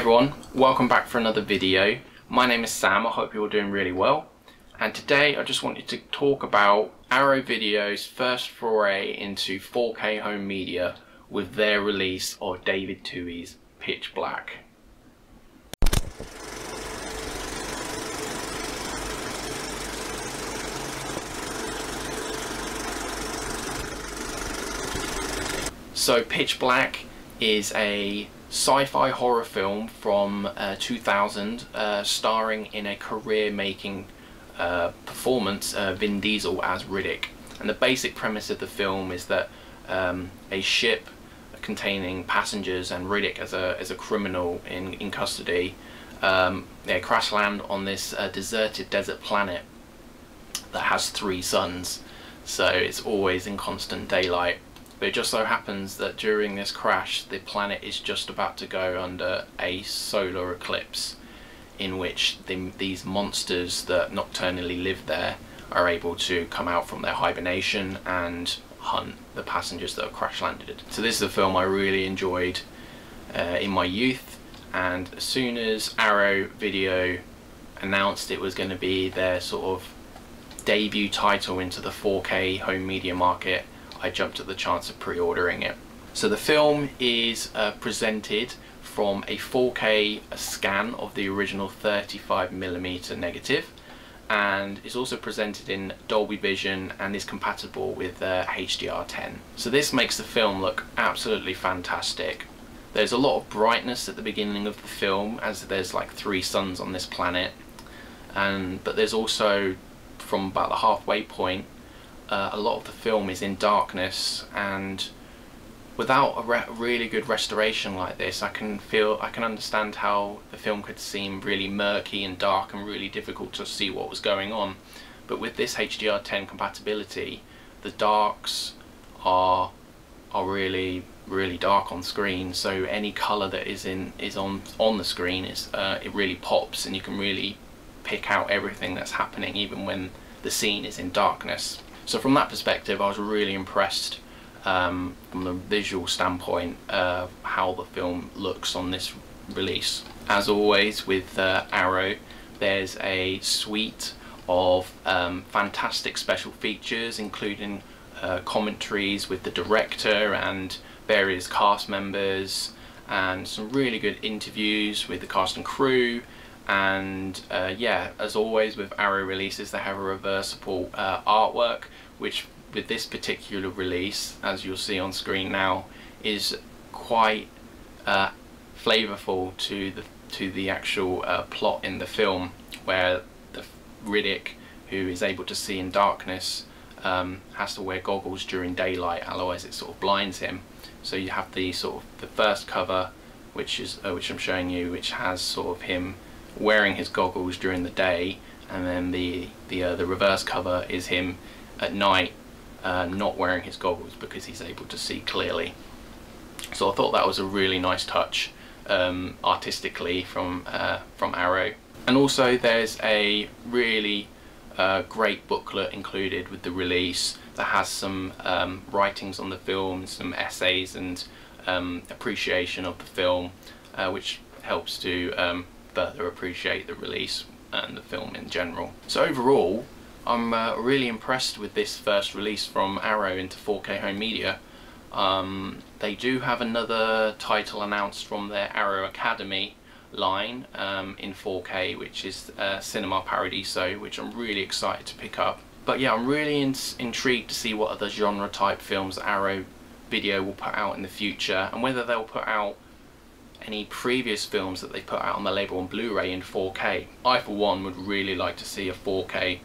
everyone, welcome back for another video. My name is Sam, I hope you're doing really well. And today I just wanted to talk about Arrow Video's first foray into 4K home media with their release of David Twohy's Pitch Black. So Pitch Black is a sci-fi horror film from uh, 2000 uh, starring in a career-making uh, performance uh, Vin Diesel as Riddick. And the basic premise of the film is that um, a ship containing passengers and Riddick as a, as a criminal in, in custody um, they crash land on this uh, deserted desert planet that has three suns. So it's always in constant daylight but it just so happens that during this crash, the planet is just about to go under a solar eclipse in which the, these monsters that nocturnally live there are able to come out from their hibernation and hunt the passengers that have crash landed. So this is a film I really enjoyed uh, in my youth and as soon as Arrow Video announced it was going to be their sort of debut title into the 4K home media market I jumped at the chance of pre-ordering it. So the film is uh, presented from a 4K scan of the original 35mm negative and is also presented in Dolby Vision and is compatible with uh, HDR10. So this makes the film look absolutely fantastic. There's a lot of brightness at the beginning of the film as there's like three suns on this planet and but there's also from about the halfway point uh, a lot of the film is in darkness and without a re really good restoration like this I can feel I can understand how the film could seem really murky and dark and really difficult to see what was going on. But with this HDR10 compatibility the darks are are really really dark on screen. So any color that is in is on on the screen is uh, it really pops and you can really pick out everything that's happening even when the scene is in darkness so from that perspective, I was really impressed um, from the visual standpoint uh, how the film looks on this release. As always with uh, Arrow, there's a suite of um, fantastic special features including uh, commentaries with the director and various cast members and some really good interviews with the cast and crew and uh, yeah as always with Arrow releases they have a reversible uh, artwork which with this particular release as you'll see on screen now is quite uh, flavorful to the to the actual uh, plot in the film where the Riddick who is able to see in darkness um, has to wear goggles during daylight otherwise it sort of blinds him. So you have the sort of the first cover which is uh, which I'm showing you which has sort of him wearing his goggles during the day and then the the uh, the reverse cover is him at night uh, not wearing his goggles because he's able to see clearly. So I thought that was a really nice touch um, artistically from uh, from Arrow. And also there's a really uh, great booklet included with the release that has some um, writings on the film, some essays and um, appreciation of the film uh, which helps to um, further appreciate the release and the film in general. So overall, I'm uh, really impressed with this first release from Arrow into 4K home media. Um, they do have another title announced from their Arrow Academy line um, in 4K, which is uh, Cinema Paradiso, which I'm really excited to pick up. But yeah, I'm really in intrigued to see what other genre type films Arrow Video will put out in the future, and whether they'll put out any previous films that they put out on the label on Blu-ray in 4K. I for one would really like to see a 4K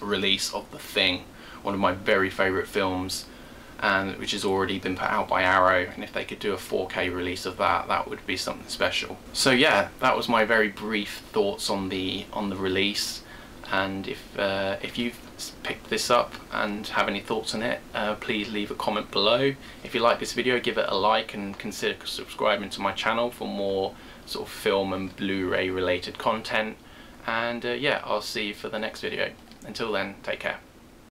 release of The Thing, one of my very favourite films and which has already been put out by Arrow and if they could do a 4K release of that that would be something special. So yeah that was my very brief thoughts on the on the release and if uh, if you've picked this up and have any thoughts on it uh, please leave a comment below. If you like this video give it a like and consider subscribing to my channel for more sort of film and blu-ray related content. And uh, yeah I'll see you for the next video. Until then take care